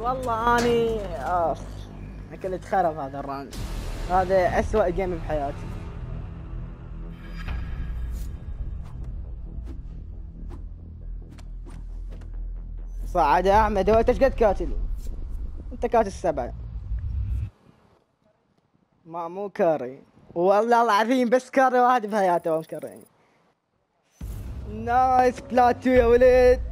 والله أني آه، اخ اكلت خرب هذا ال round هذا أسوأ game بحياتي. صعد أحمد هو أنت إيش قد كاتل؟ أنت كاتل سبعة. ما مو carry. والله العظيم بس carry واحد بحياته مو carry. nice بلاتو يا ولد.